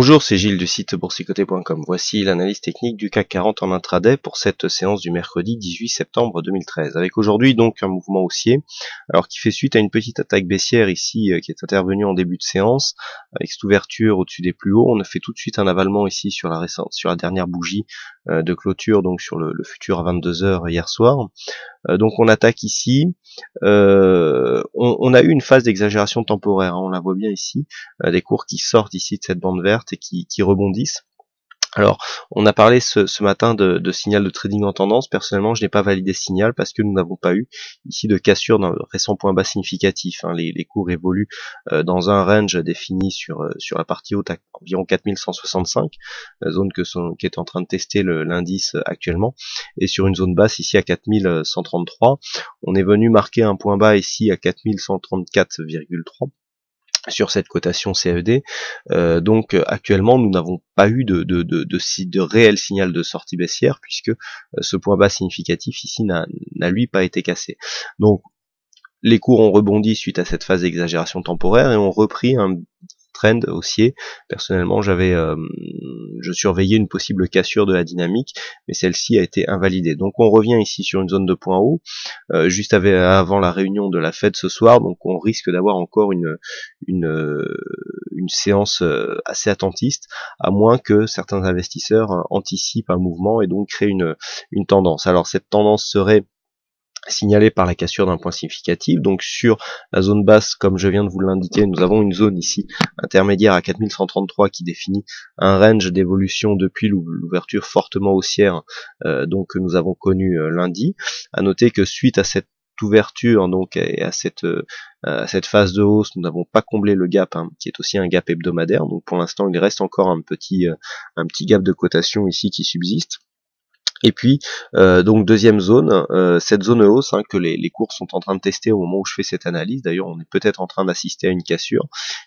Bonjour, c'est Gilles du site boursicoté.com. Voici l'analyse technique du CAC 40 en intraday pour cette séance du mercredi 18 septembre 2013. Avec aujourd'hui donc un mouvement haussier, alors qui fait suite à une petite attaque baissière ici euh, qui est intervenue en début de séance avec cette ouverture au-dessus des plus hauts. On a fait tout de suite un avalement ici sur la récente, sur la dernière bougie de clôture, donc sur le, futur à 22 h hier soir. Euh, donc on attaque ici. On, a eu une phase d'exagération temporaire, hein. on la voit bien ici, des cours qui sortent ici de cette bande verte et qui, rebondissent. Alors, on a parlé ce, matin de, signal de trading en tendance. Personnellement, je n'ai pas validé ce signal parce que nous n'avons pas eu ici de cassure dans le récent point bas significatif. Hein. Les, cours évoluent euh, dans un range défini sur, euh, sur la partie haute à environ 4165, euh, zone que sont, qui est en train de tester l'indice actuellement, et sur une zone basse ici à 4133. On est venu marquer un point bas ici à 4134,3 sur cette cotation CFD. Euh, donc euh, actuellement, nous n'avons pas eu de, de, de, de, réel signal de sortie baissière puisque euh, ce point bas significatif ici n'a lui pas été cassé. Donc les cours ont rebondi suite à cette phase d'exagération temporaire et ont repris un trend haussier. Personnellement, j'avais, euh, je surveillais une possible cassure de la dynamique, mais celle-ci a été invalidée. Donc on revient ici sur une zone de point haut, euh, juste avant la réunion de la Fed ce soir, donc on risque d'avoir encore une, une, séance euh, assez attentiste, à moins que certains investisseurs anticipent un mouvement et donc créent une tendance. Alors cette tendance serait signalé par la cassure d'un point significatif. Donc sur la zone basse, comme je viens de vous l'indiquer, nous avons une zone ici intermédiaire à 4133 qui définit un range d'évolution depuis l'ouverture fortement haussière euh, donc que nous avons connu euh, lundi. À noter que suite à cette ouverture donc et à cette euh, cette phase de hausse, nous n'avons pas comblé le gap hein, qui est aussi un gap hebdomadaire. Donc pour l'instant, il reste encore un petit un petit gap de cotation ici qui subsiste. Et puis, euh, donc deuxième zone, euh, cette zone hausse hein, que les, les, cours sont en train de tester au moment où je fais cette analyse. D'ailleurs, on est peut-être en train d'assister à une cassure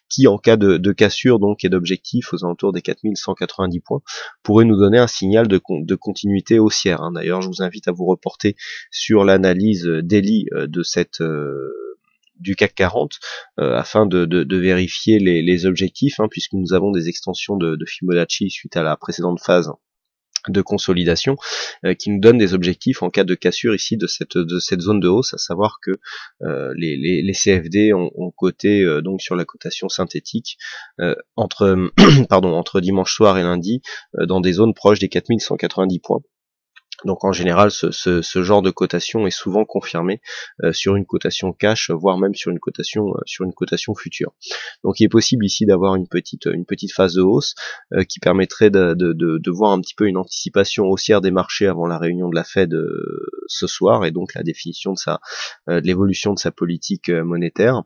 qui, en cas de, cassure donc et d'objectif aux alentours des 4190 points, pourrait nous donner un signal de, de continuité haussière. Hein. D'ailleurs, je vous invite à vous reporter sur l'analyse daily euh, de cette du CAC 40 afin de, de, vérifier les, les objectifs, hein, puisque nous avons des extensions de, de Fibonacci suite à la précédente phase de consolidation euh, qui nous donne des objectifs en cas de cassure ici de cette de cette zone de hausse, à savoir que euh, les, les, CFD ont, ont coté euh, donc sur la cotation synthétique entre pardon entre dimanche soir et lundi dans des zones proches des 4190 points. Donc en général, ce, genre de cotation est souvent confirmé euh, sur une cotation cash, voire même sur une cotation euh, sur une cotation future. Donc il est possible ici d'avoir une petite une petite phase de hausse euh, qui permettrait de, de, voir un petit peu une anticipation haussière des marchés avant la réunion de la Fed ce soir et donc la définition de sa de l'évolution de sa politique monétaire.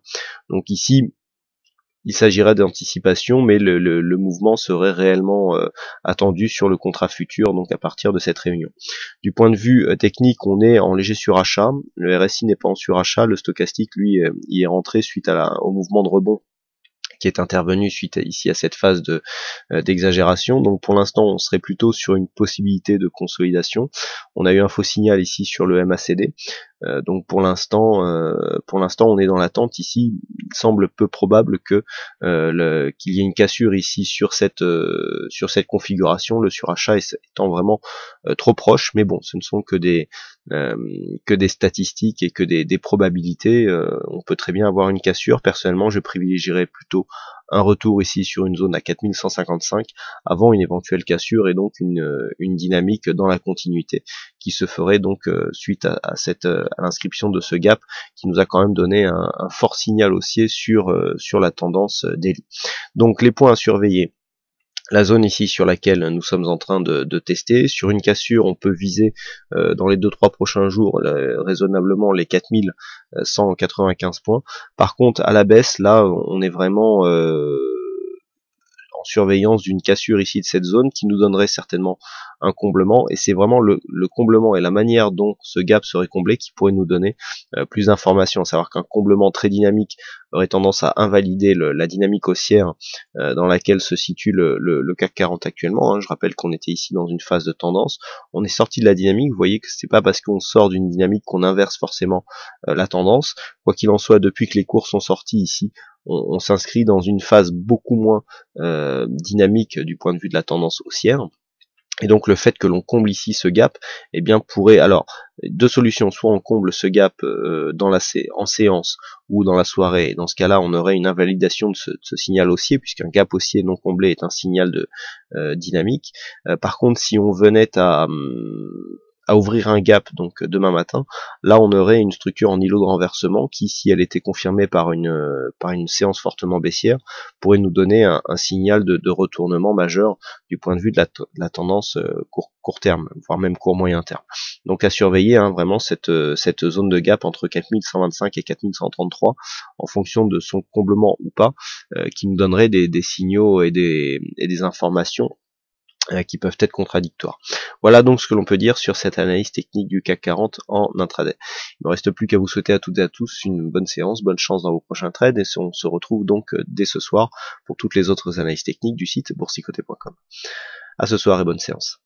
Donc ici il s'agirait d'anticipation, mais le, mouvement serait réellement euh, attendu sur le contrat futur, donc à partir de cette réunion. Du point de vue euh, technique, on est en léger surachat. Le RSI n'est pas en surachat, le stochastique, lui, euh, il est rentré suite au mouvement de rebond qui est intervenu suite ici à cette phase de d'exagération. Donc pour l'instant, on serait plutôt sur une possibilité de consolidation. On a eu un faux signal ici sur le MACD. Euh, donc pour l'instant, euh, pour l'instant, on est dans l'attente ici. Il semble peu probable que euh, qu'il y ait une cassure ici sur cette sur cette configuration. Le surachat étant vraiment trop proche, mais bon, ce ne sont que des que des statistiques et que des, des probabilités. on peut très bien avoir une cassure. Personnellement, je privilégierais plutôt un retour ici sur une zone à 4155 avant une éventuelle cassure et donc une, une dynamique dans la continuité qui se ferait donc euh, suite à, cette euh, à l'inscription de ce gap qui nous a quand même donné un, fort signal haussier sur euh, sur la tendance daily. Donc les points à surveiller la zone ici sur laquelle nous sommes en train de, tester. Sur une cassure, on peut viser dans les 2-3 prochains jours raisonnablement les 4195 points. Par contre, à la baisse, là, on est vraiment en surveillance d'une cassure ici de cette zone qui nous donnerait certainement un comblement et c'est vraiment le, comblement et la manière dont ce gap serait comblé qui pourrait nous donner euh, plus d'informations, à savoir qu'un comblement très dynamique aurait tendance à invalider la dynamique haussière euh, dans laquelle se situe le, CAC 40 actuellement. Hein. Je rappelle qu'on était ici dans une phase de tendance. On est sorti de la dynamique. Vous voyez que c'est pas parce qu'on sort d'une dynamique qu'on inverse forcément euh, la tendance. Quoi qu'il en soit, depuis que les cours sont sortis ici, on, s'inscrit dans une phase beaucoup moins euh, dynamique du point de vue de la tendance haussière. Et donc le fait que l'on comble ici ce gap, eh bien pourrait alors deux solutions, soit on comble ce gap euh, dans la en séance ou dans la soirée. Dans ce cas-là, on aurait une invalidation de ce, signal haussier puisqu'un gap haussier non comblé est un signal de euh, dynamique. par contre, si on venait à hum, à ouvrir un gap donc euh, demain matin, là on aurait une structure en îlot de renversement qui, si elle était confirmée par une euh, par une séance fortement baissière, pourrait nous donner un, signal de, retournement majeur du point de vue de la, tendance euh, court, court terme, voire même court moyen terme. Donc à surveiller hein, vraiment cette cette zone de gap entre 4125 et 4133 en fonction de son comblement ou pas, qui nous donnerait des, des signaux et des, et des informations qui peuvent être contradictoires. Voilà donc ce que l'on peut dire sur cette analyse technique du CAC 40 en intraday. Il ne reste plus qu'à vous souhaiter à toutes et à tous une bonne séance, bonne chance dans vos prochains trades et on se retrouve donc euh, dès ce soir pour toutes les autres analyses techniques du site boursicoté.com. À ce soir et bonne séance.